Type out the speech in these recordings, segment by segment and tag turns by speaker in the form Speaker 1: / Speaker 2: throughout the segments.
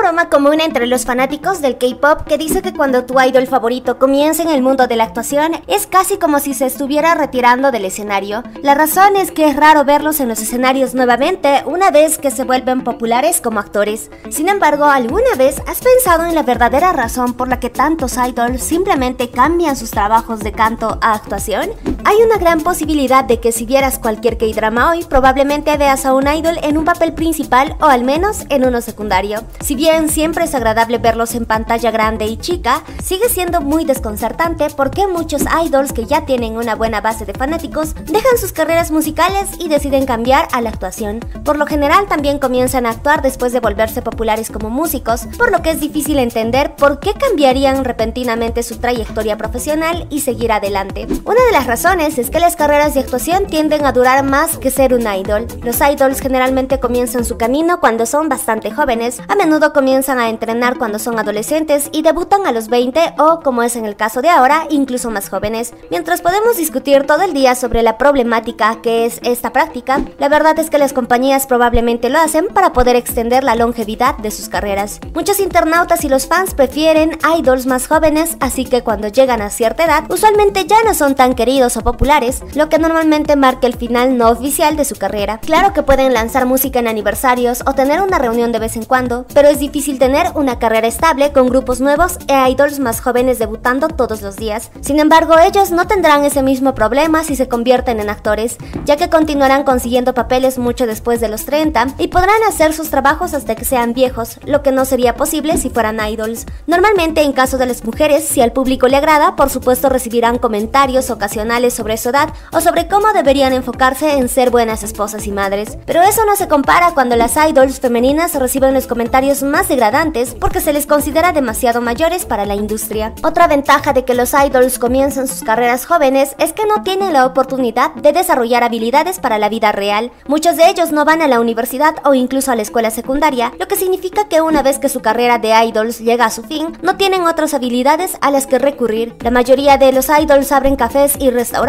Speaker 1: broma común entre los fanáticos del K-pop que dice que cuando tu idol favorito comienza en el mundo de la actuación es casi como si se estuviera retirando del escenario. La razón es que es raro verlos en los escenarios nuevamente una vez que se vuelven populares como actores. Sin embargo, ¿alguna vez has pensado en la verdadera razón por la que tantos idols simplemente cambian sus trabajos de canto a actuación? Hay una gran posibilidad de que si vieras cualquier K-drama hoy, probablemente veas a un idol en un papel principal o al menos en uno secundario. Si bien siempre es agradable verlos en pantalla grande y chica, sigue siendo muy desconcertante porque muchos idols que ya tienen una buena base de fanáticos dejan sus carreras musicales y deciden cambiar a la actuación. Por lo general también comienzan a actuar después de volverse populares como músicos, por lo que es difícil entender por qué cambiarían repentinamente su trayectoria profesional y seguir adelante. Una de las razones es que las carreras de actuación tienden a durar más que ser un idol. Los idols generalmente comienzan su camino cuando son bastante jóvenes, a menudo comienzan a entrenar cuando son adolescentes y debutan a los 20 o, como es en el caso de ahora, incluso más jóvenes. Mientras podemos discutir todo el día sobre la problemática que es esta práctica, la verdad es que las compañías probablemente lo hacen para poder extender la longevidad de sus carreras. Muchos internautas y los fans prefieren idols más jóvenes, así que cuando llegan a cierta edad, usualmente ya no son tan queridos populares, lo que normalmente marca el final no oficial de su carrera. Claro que pueden lanzar música en aniversarios o tener una reunión de vez en cuando, pero es difícil tener una carrera estable con grupos nuevos e idols más jóvenes debutando todos los días. Sin embargo, ellos no tendrán ese mismo problema si se convierten en actores, ya que continuarán consiguiendo papeles mucho después de los 30 y podrán hacer sus trabajos hasta que sean viejos, lo que no sería posible si fueran idols. Normalmente, en caso de las mujeres, si al público le agrada, por supuesto recibirán comentarios ocasionales sobre su edad o sobre cómo deberían enfocarse en ser buenas esposas y madres. Pero eso no se compara cuando las idols femeninas reciben los comentarios más degradantes porque se les considera demasiado mayores para la industria. Otra ventaja de que los idols comiencen sus carreras jóvenes es que no tienen la oportunidad de desarrollar habilidades para la vida real. Muchos de ellos no van a la universidad o incluso a la escuela secundaria, lo que significa que una vez que su carrera de idols llega a su fin, no tienen otras habilidades a las que recurrir. La mayoría de los idols abren cafés y restaurantes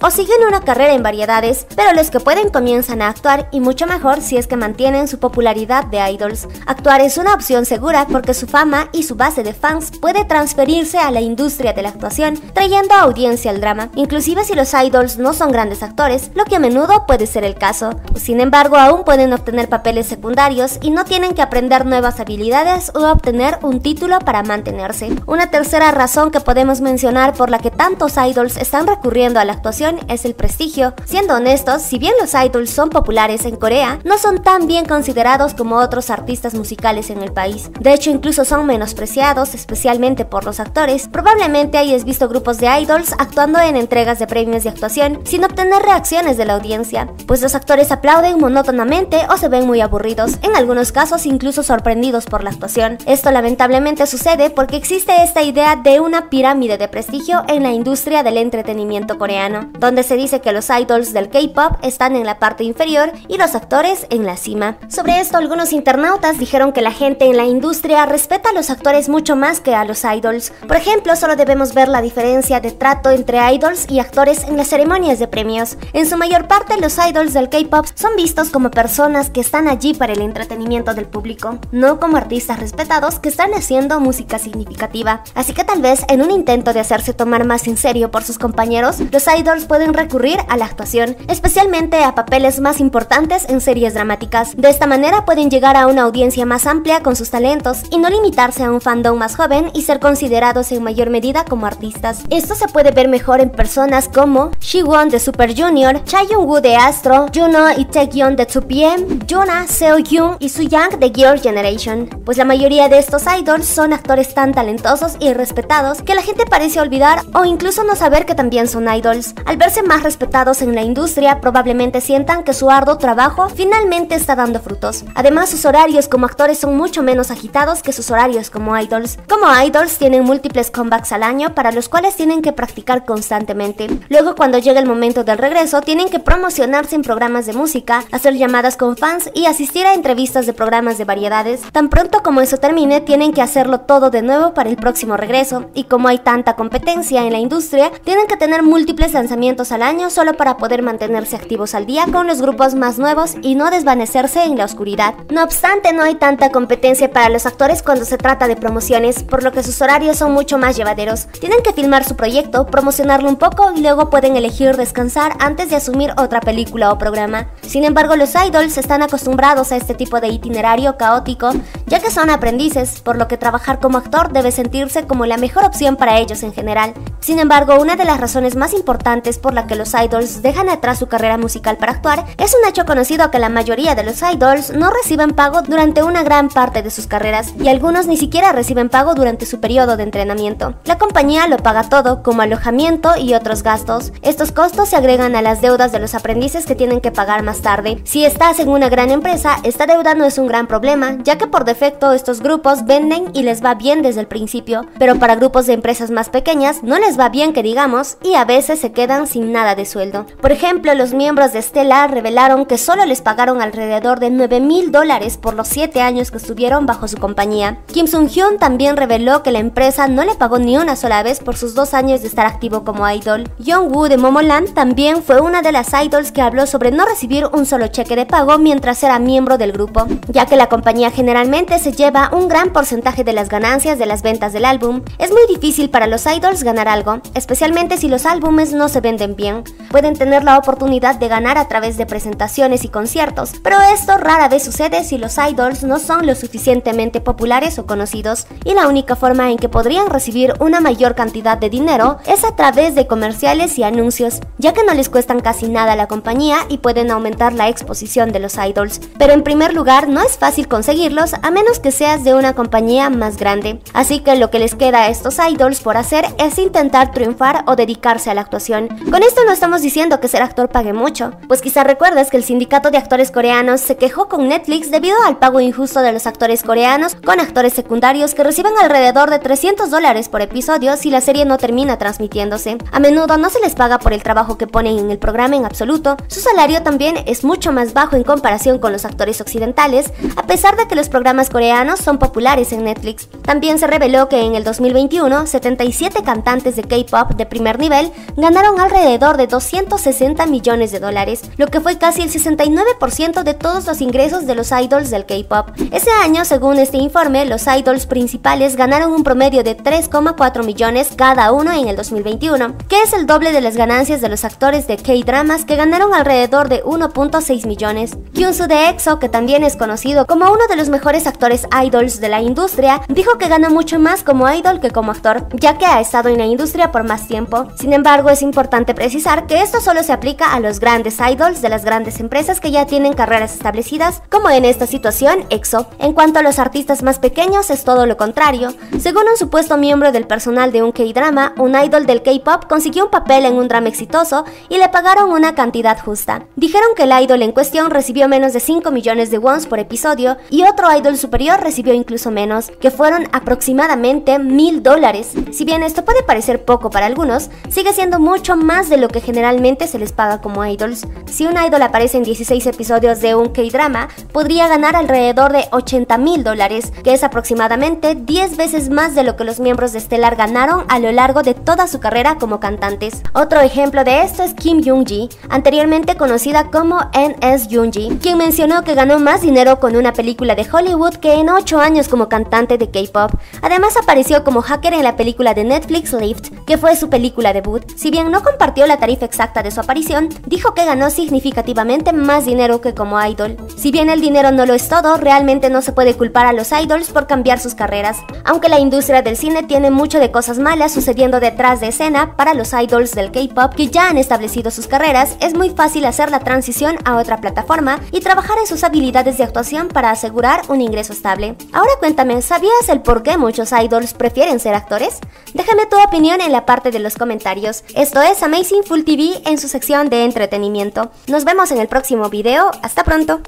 Speaker 1: o siguen una carrera en variedades, pero los que pueden comienzan a actuar y mucho mejor si es que mantienen su popularidad de idols. Actuar es una opción segura porque su fama y su base de fans puede transferirse a la industria de la actuación, trayendo audiencia al drama, inclusive si los idols no son grandes actores, lo que a menudo puede ser el caso. Sin embargo, aún pueden obtener papeles secundarios y no tienen que aprender nuevas habilidades o obtener un título para mantenerse. Una tercera razón que podemos mencionar por la que tantos idols están recurriendo a la actuación es el prestigio. Siendo honestos, si bien los idols son populares en Corea, no son tan bien considerados como otros artistas musicales en el país. De hecho, incluso son menospreciados, especialmente por los actores. Probablemente hayas visto grupos de idols actuando en entregas de premios de actuación sin obtener reacciones de la audiencia, pues los actores aplauden monótonamente o se ven muy aburridos, en algunos casos incluso sorprendidos por la actuación. Esto lamentablemente sucede porque existe esta idea de una pirámide de prestigio en la industria del entretenimiento coreano, donde se dice que los idols del K-pop están en la parte inferior y los actores en la cima. Sobre esto, algunos internautas dijeron que la gente en la industria respeta a los actores mucho más que a los idols. Por ejemplo, solo debemos ver la diferencia de trato entre idols y actores en las ceremonias de premios. En su mayor parte, los idols del K-pop son vistos como personas que están allí para el entretenimiento del público, no como artistas respetados que están haciendo música significativa. Así que tal vez en un intento de hacerse tomar más en serio por sus compañeros, los idols pueden recurrir a la actuación, especialmente a papeles más importantes en series dramáticas. De esta manera pueden llegar a una audiencia más amplia con sus talentos y no limitarse a un fandom más joven y ser considerados en mayor medida como artistas. Esto se puede ver mejor en personas como Won de Super Junior, Cha Young-woo de Astro, Juno y Taekyon de 2PM, Juna, Seo Hyun y Su Yang de Girl Generation, pues la mayoría de estos idols son actores tan talentosos y respetados que la gente parece olvidar o incluso no saber que también son idols. Al verse más respetados en la industria, probablemente sientan que su arduo trabajo finalmente está dando frutos. Además, sus horarios como actores son mucho menos agitados que sus horarios como idols. Como idols tienen múltiples comebacks al año para los cuales tienen que practicar constantemente. Luego cuando llega el momento del regreso tienen que promocionarse en programas de música, hacer llamadas con fans y asistir a entrevistas de programas de variedades. Tan pronto como eso termine tienen que hacerlo todo de nuevo para el próximo regreso eso, y como hay tanta competencia en la industria, tienen que tener múltiples lanzamientos al año solo para poder mantenerse activos al día con los grupos más nuevos y no desvanecerse en la oscuridad. No obstante, no hay tanta competencia para los actores cuando se trata de promociones, por lo que sus horarios son mucho más llevaderos. Tienen que filmar su proyecto, promocionarlo un poco y luego pueden elegir descansar antes de asumir otra película o programa. Sin embargo, los idols están acostumbrados a este tipo de itinerario caótico, ya que son aprendices, por lo que trabajar como actor debe sentirse como la mejor opción para ellos en general. Sin embargo, una de las razones más importantes por la que los idols dejan atrás su carrera musical para actuar es un hecho conocido que la mayoría de los idols no reciben pago durante una gran parte de sus carreras y algunos ni siquiera reciben pago durante su periodo de entrenamiento. La compañía lo paga todo, como alojamiento y otros gastos. Estos costos se agregan a las deudas de los aprendices que tienen que pagar más tarde. Si estás en una gran empresa, esta deuda no es un gran problema, ya que por defecto estos grupos venden y les va bien desde el principio, pero para grupos de empresas más pequeñas no les va bien que digamos y a veces se quedan sin nada de sueldo. Por ejemplo, los miembros de Stella revelaron que solo les pagaron alrededor de 9 mil dólares por los 7 años que estuvieron bajo su compañía. Kim Sung-hyun también reveló que la empresa no le pagó ni una sola vez por sus dos años de estar activo como idol. Young-woo de Momoland también fue una de las idols que habló sobre no recibir un solo cheque de pago mientras era miembro del grupo, ya que la compañía generalmente se lleva un gran porcentaje de las ganancias de las ventas del álbum. Es muy difícil para los idols ganar algo, especialmente si los álbumes no se venden bien. Pueden tener la oportunidad de ganar a través de presentaciones y conciertos, pero esto rara vez sucede si los idols no son lo suficientemente populares o conocidos, y la única forma en que podrían recibir una mayor cantidad de dinero es a través de comerciales y anuncios, ya que no les cuestan casi nada a la compañía y pueden aumentar la exposición de los idols. Pero en primer lugar, no es fácil conseguirlos a menos que seas de una compañía más grande. Así que lo que les queda a estos idols por hacer es intentar triunfar o dedicarse a la Con esto no estamos diciendo que ser actor pague mucho, pues quizá recuerdes que el sindicato de actores coreanos se quejó con Netflix debido al pago injusto de los actores coreanos con actores secundarios que reciben alrededor de 300 dólares por episodio si la serie no termina transmitiéndose. A menudo no se les paga por el trabajo que ponen en el programa en absoluto, su salario también es mucho más bajo en comparación con los actores occidentales, a pesar de que los programas coreanos son populares en Netflix. También se reveló que en el 2021, 77 cantantes de K-pop de primer nivel ganaron alrededor de 260 millones de dólares, lo que fue casi el 69% de todos los ingresos de los idols del K-pop. Ese año, según este informe, los idols principales ganaron un promedio de 3,4 millones cada uno en el 2021, que es el doble de las ganancias de los actores de K-dramas que ganaron alrededor de 1.6 millones. Kyunsu de EXO, que también es conocido como uno de los mejores actores idols de la industria, dijo que gana mucho más como idol que como actor, ya que ha estado en la industria por más tiempo. Sin embargo, es importante precisar que esto solo se aplica a los grandes idols de las grandes empresas que ya tienen carreras establecidas, como en esta situación EXO. En cuanto a los artistas más pequeños, es todo lo contrario. Según un supuesto miembro del personal de un K-drama, un idol del K-pop consiguió un papel en un drama exitoso y le pagaron una cantidad justa. Dijeron que el idol en cuestión recibió menos de 5 millones de wons por episodio y otro idol superior recibió incluso menos, que fueron aproximadamente mil dólares. Si bien esto puede parecer poco para algunos, sigue siendo mucho más de lo que generalmente se les paga como idols. Si un idol aparece en 16 episodios de un K-drama, podría ganar alrededor de 80 mil dólares, que es aproximadamente 10 veces más de lo que los miembros de Stellar ganaron a lo largo de toda su carrera como cantantes. Otro ejemplo de esto es Kim Young-ji, anteriormente conocida como NS Young-ji, quien mencionó que ganó más dinero con una película de Hollywood que en 8 años como cantante de K-pop. Además apareció como hacker en la película de Netflix Lift, que fue su película debut. Si bien no compartió la tarifa exacta de su aparición, dijo que ganó significativamente más dinero que como idol. Si bien el dinero no lo es todo, realmente no se puede culpar a los idols por cambiar sus carreras. Aunque la industria del cine tiene mucho de cosas malas sucediendo detrás de escena para los idols del K-pop que ya han establecido sus carreras, es muy fácil hacer la transición a otra plataforma y trabajar en sus habilidades de actuación para asegurar un ingreso estable. Ahora cuéntame, ¿sabías el por qué muchos idols prefieren ser actores? Déjame tu opinión en la parte de los comentarios. Esto es Amazing Full TV en su sección de entretenimiento. Nos vemos en el próximo video. Hasta pronto.